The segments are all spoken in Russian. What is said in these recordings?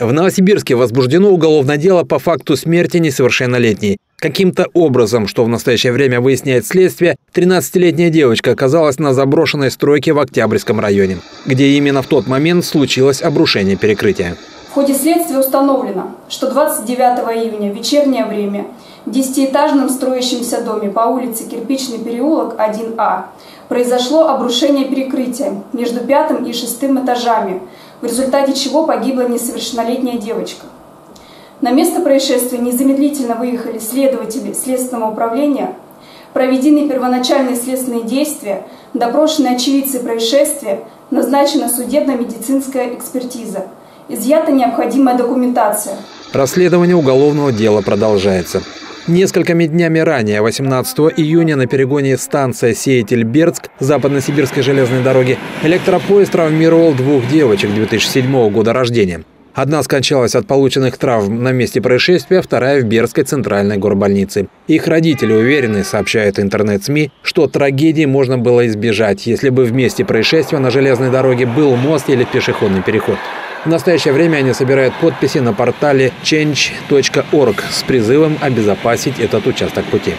В Новосибирске возбуждено уголовное дело по факту смерти несовершеннолетней. Каким-то образом, что в настоящее время выясняет следствие, 13-летняя девочка оказалась на заброшенной стройке в Октябрьском районе, где именно в тот момент случилось обрушение перекрытия. В ходе следствия установлено, что 29 июня в вечернее время в десятиэтажном строящемся доме по улице Кирпичный переулок 1А произошло обрушение перекрытия между пятым и шестым этажами, в результате чего погибла несовершеннолетняя девочка. На место происшествия незамедлительно выехали следователи Следственного управления, проведены первоначальные следственные действия, допрошены очевидцы происшествия, назначена судебно-медицинская экспертиза, изъята необходимая документация. Расследование уголовного дела продолжается. Несколькими днями ранее, 18 июня, на перегоне станция Сеятель-Бердск западно-сибирской железной дороги электропоезд травмировал двух девочек 2007 года рождения. Одна скончалась от полученных травм на месте происшествия, вторая в Бердской центральной горбольнице. Их родители уверены, сообщают интернет-СМИ, что трагедии можно было избежать, если бы в месте происшествия на железной дороге был мост или пешеходный переход. В настоящее время они собирают подписи на портале change.org с призывом обезопасить этот участок пути.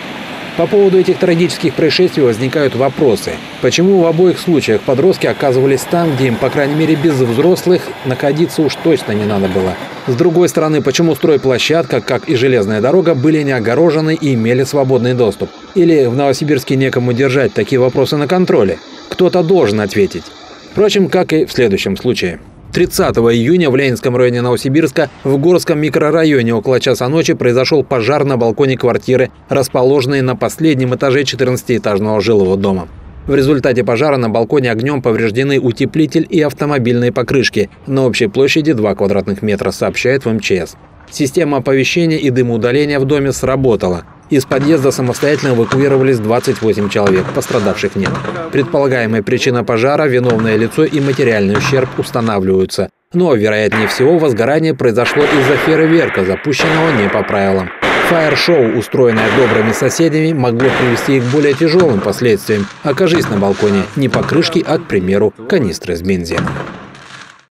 По поводу этих трагических происшествий возникают вопросы. Почему в обоих случаях подростки оказывались там, где им, по крайней мере, без взрослых находиться уж точно не надо было? С другой стороны, почему стройплощадка, как и железная дорога, были не огорожены и имели свободный доступ? Или в Новосибирске некому держать такие вопросы на контроле? Кто-то должен ответить. Впрочем, как и в следующем случае. 30 июня в Ленинском районе Новосибирска в Горском микрорайоне около часа ночи произошел пожар на балконе квартиры, расположенной на последнем этаже 14-этажного жилого дома. В результате пожара на балконе огнем повреждены утеплитель и автомобильные покрышки на общей площади 2 квадратных метра, сообщает в МЧС. Система оповещения и дымоудаления в доме сработала. Из подъезда самостоятельно эвакуировались 28 человек, пострадавших нет. Предполагаемая причина пожара, виновное лицо и материальный ущерб устанавливаются. Но, вероятнее всего, возгорание произошло из-за фейерверка, запущенного не по правилам. Фаер-шоу, устроенное добрыми соседями, могло привести их к более тяжелым последствиям. Окажись на балконе не покрышки, а, к примеру, канистры с бензином.